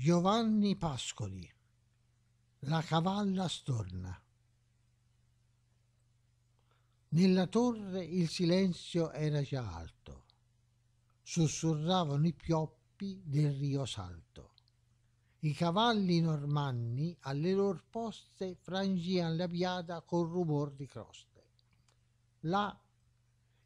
Giovanni Pascoli La cavalla storna Nella torre il silenzio era già alto, sussurravano i pioppi del rio Salto. I cavalli normanni alle loro poste frangian la piada col rumor di croste. Là,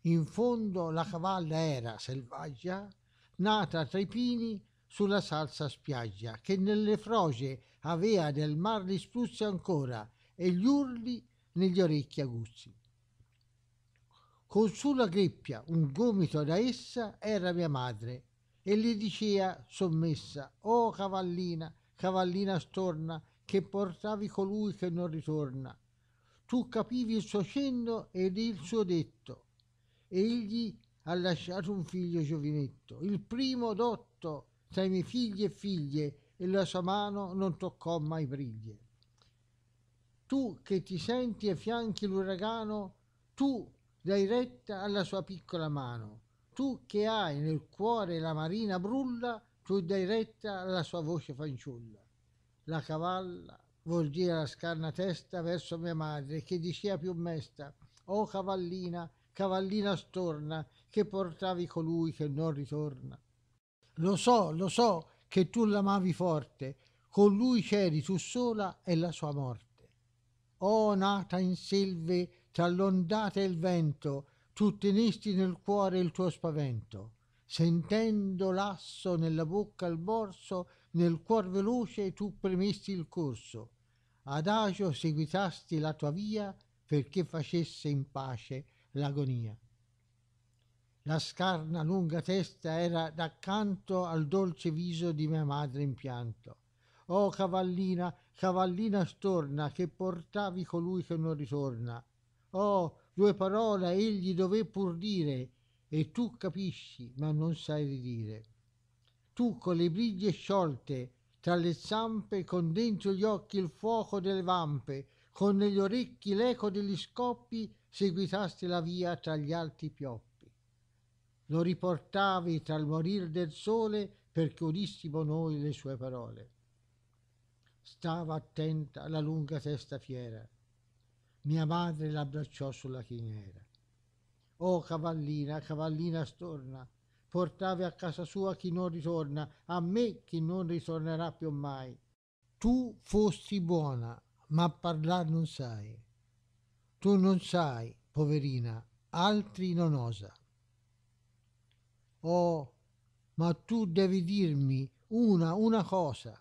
in fondo, la cavalla era selvaggia, nata tra i pini sulla salsa spiaggia, che nelle froge avea del mar gli spruzzi ancora e gli urli negli orecchi aguzzi. Con sulla greppia un gomito da essa era mia madre e le dicea sommessa, oh cavallina, cavallina storna, che portavi colui che non ritorna. Tu capivi il suo cenno ed il suo detto. Egli ha lasciato un figlio giovinetto, il primo dotto tra i miei figli e figlie, e la sua mano non toccò mai briglie. Tu che ti senti e fianchi l'uragano, tu dai retta alla sua piccola mano. Tu che hai nel cuore la marina brulla, tu dai retta alla sua voce fanciulla. La cavalla volgeva la scarna testa verso mia madre, che diceva più mesta, O cavallina, cavallina storna, che portavi colui che non ritorna. Lo so, lo so che tu l'amavi forte, con lui c'eri tu sola e la sua morte. O nata in selve tra l'ondata e il vento, tu tenesti nel cuore il tuo spavento. Sentendo l'asso nella bocca al borso, nel cuor veloce tu premesti il corso. Adagio seguitasti la tua via perché facesse in pace l'agonia. La scarna lunga testa era d'accanto al dolce viso di mia madre in pianto. Oh cavallina, cavallina storna, che portavi colui che non ritorna. Oh, due parole egli dové pur dire, e tu capisci, ma non sai ridire. Tu con le briglie sciolte, tra le zampe, con dentro gli occhi il fuoco delle vampe, con negli orecchi l'eco degli scoppi, seguitasti la via tra gli alti pioppi. Lo riportavi tra il morir del sole perché udissimo noi le sue parole. Stava attenta la lunga testa fiera, mia madre l'abbracciò sulla chiniera. Oh cavallina, cavallina storna, portavi a casa sua chi non ritorna, a me chi non ritornerà più mai. Tu fosti buona, ma parlar non sai. Tu non sai, poverina, altri non osa. Oh, ma tu devi dirmi una, una cosa.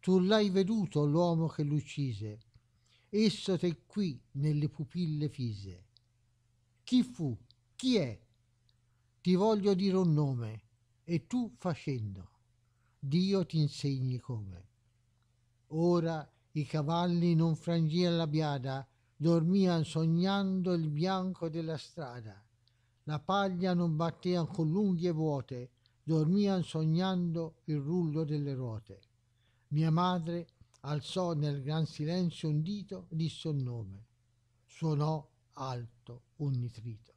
Tu l'hai veduto l'uomo che l'uccise esso t'è qui nelle pupille fise. Chi fu? Chi è? Ti voglio dire un nome e tu facendo, Dio ti insegni come. Ora i cavalli non frangian la biada, dormian sognando il bianco della strada. La paglia non battean con l'unghie vuote, dormian sognando il rullo delle ruote. Mia madre alzò nel gran silenzio un dito, disse un nome, suonò alto un nitrito.